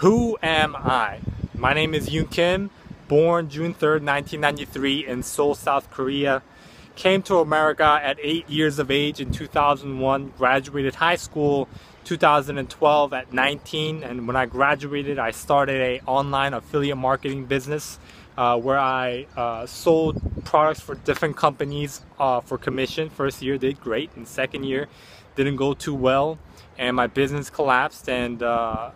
Who am I? My name is Yoon Kim, born June 3rd, 1993 in Seoul, South Korea. Came to America at 8 years of age in 2001, graduated high school 2012 at 19 and when I graduated I started a online affiliate marketing business uh, where I uh, sold products for different companies uh, for commission. First year did great and second year didn't go too well and my business collapsed and uh,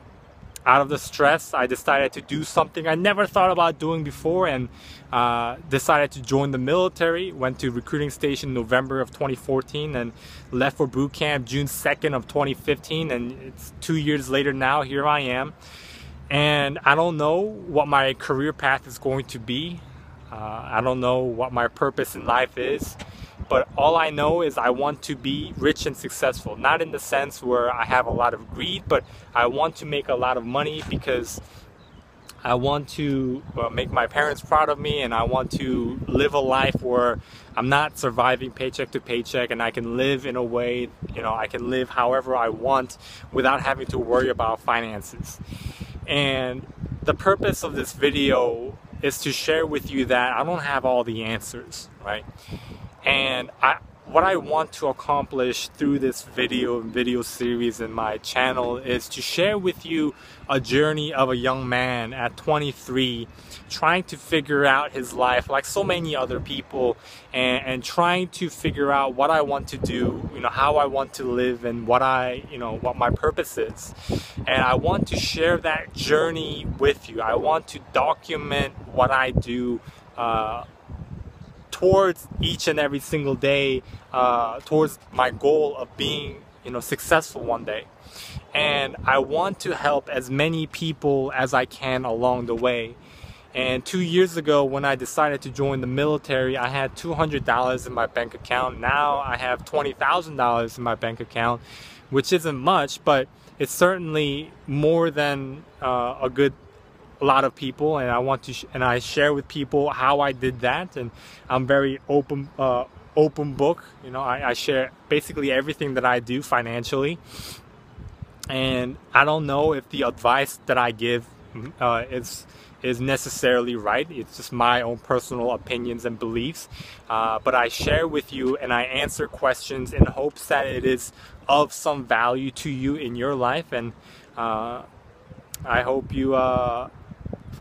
out of the stress, I decided to do something I never thought about doing before and uh, decided to join the military. Went to recruiting station November of 2014 and left for boot camp June 2nd of 2015. And it's two years later now, here I am. And I don't know what my career path is going to be. Uh, I don't know what my purpose in life is but all I know is I want to be rich and successful. Not in the sense where I have a lot of greed, but I want to make a lot of money because I want to uh, make my parents proud of me and I want to live a life where I'm not surviving paycheck to paycheck and I can live in a way, you know, I can live however I want without having to worry about finances. And the purpose of this video is to share with you that I don't have all the answers, right? And I, what I want to accomplish through this video and video series in my channel is to share with you a journey of a young man at 23 trying to figure out his life like so many other people and, and trying to figure out what I want to do, you know, how I want to live and what I, you know, what my purpose is. And I want to share that journey with you. I want to document what I do uh, towards each and every single day, uh, towards my goal of being, you know, successful one day. And I want to help as many people as I can along the way. And two years ago, when I decided to join the military, I had $200 in my bank account. Now I have $20,000 in my bank account, which isn't much, but it's certainly more than uh, a good a lot of people and I want to and I share with people how I did that and I'm very open uh, open book you know I, I, share basically everything that I do financially and I don't know if the advice that I give uh, is is necessarily right it's just my own personal opinions and beliefs uh, but I share with you and I answer questions in hopes that it is of some value to you in your life and uh, I hope you uh,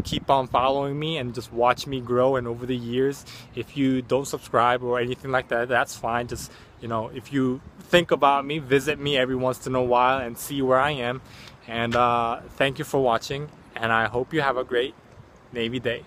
keep on following me and just watch me grow. And over the years if you don't subscribe or anything like that that's fine. Just you know if you think about me visit me every once in a while and see where I am. And uh, thank you for watching. And I hope you have a great Navy day